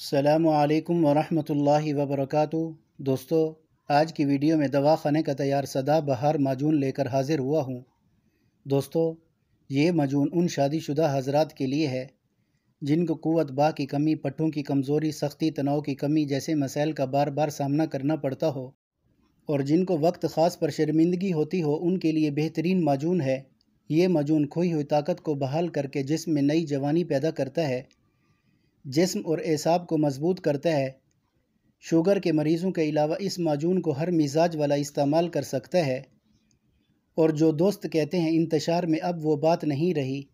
अल्लाम वरहमतुल्लाहि वबरकatuh दोस्तों, आज की वीडियो में दवाखाने का तैयार सदा बहार माजून लेकर हाजिर हुआ हूँ। दोस्तों, ये माजून उन शादीशुदा हजरात के लिए है, जिनको क़वत बा की कमी, पट्टों की कमज़ोरी, सख्ती, तनाव की कमी जैसे मसाइल का बार बार सामना करना पड़ता हो, और जिनको वक्त ख़ास पर शर्मिंदगी होती हो, उनके लिए बेहतरीन माजून है। ये माजून खोई हुई ताकत को बहाल करके जिसम में नई जवानी पैदा करता है। जिस्म और एसाब को मज़बूत करता है। शुगर के मरीज़ों के अलावा इस माजून को हर मिजाज वाला इस्तेमाल कर सकता है। और जो दोस्त कहते हैं इंतशार में अब वो बात नहीं रही।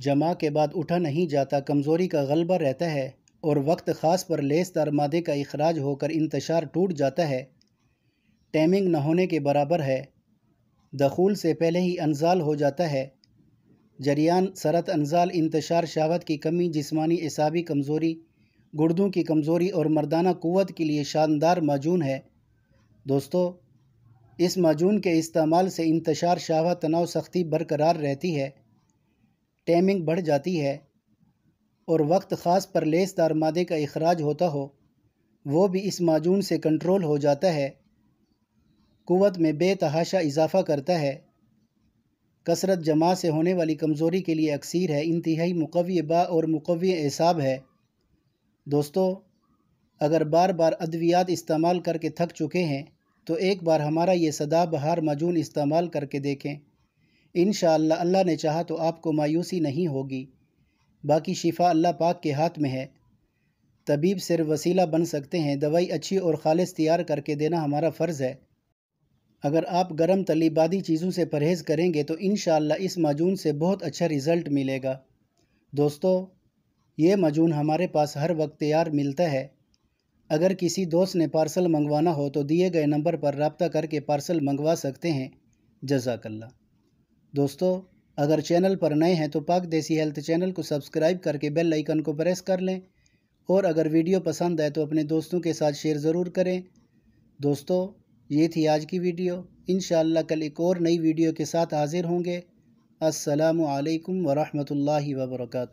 जमा के बाद उठा नहीं जाता, कमज़ोरी का गलबा रहता है और वक्त ख़ास पर लेसदार मादे का अखराज होकर इंतशार टूट जाता है। टाइमिंग न होने के बराबर है। दखूल से पहले ही अनजाल हो जाता है। जरियान सरत अनजाल इंतशार शहावत की कमी, जिस्मानी एसाबी कमज़ोरी, गुर्दों की कमज़ोरी और मर्दाना क़वत के लिए शानदार माजून है। दोस्तों, इस माजून के इस्तेमाल से इंतशार शहावत तनाव सख्ती बरकरार रहती है, टाइमिंग बढ़ जाती है और वक्त ख़ास पर लेसदार मादे का अखराज होता हो, वो भी इस माजून से कंट्रोल हो जाता है, क़वत में बेतहाशा इजाफ़ा करता है। कसरत जमा से होने वाली कमज़ोरी के लिए अक्सर है, इंतहाई मुकवी बा और मुकवी एसाब है। दोस्तों, अगर बार बार अद्वियात इस्तेमाल करके थक चुके हैं तो एक बार हमारा ये सदा बहार मजून इस्तेमाल करके देखें। इन अल्लाह ने चाहा तो आपको मायूसी नहीं होगी। बाकी शिफा अल्लाह पाक के हाथ में है। तबीब सिर्फ़ वसीला बन सकते हैं, दवाई अच्छी और खालिश तैयार करके देना हमारा फ़र्ज़ है। अगर आप गर्म तलीबादी चीज़ों से परहेज़ करेंगे तो इन इस माजून से बहुत अच्छा रिज़ल्ट मिलेगा। दोस्तों, ये माजून हमारे पास हर वक्त तैयार मिलता है। अगर किसी दोस्त ने पार्सल मंगवाना हो तो दिए गए नंबर पर रबता करके पार्सल मंगवा सकते हैं। जजाकल्ला दोस्तों, अगर चैनल पर नए हैं तो पाक देसी हेल्थ चैनल को सब्सक्राइब करके बेल आइकन को प्रेस कर लें और अगर वीडियो पसंद आए तो अपने दोस्तों के साथ शेयर ज़रूर करें। दोस्तों ये थी आज की वीडियो। इन कल एक और नई वीडियो के साथ हाज़िर होंगे। असलकम वरहमल वर्का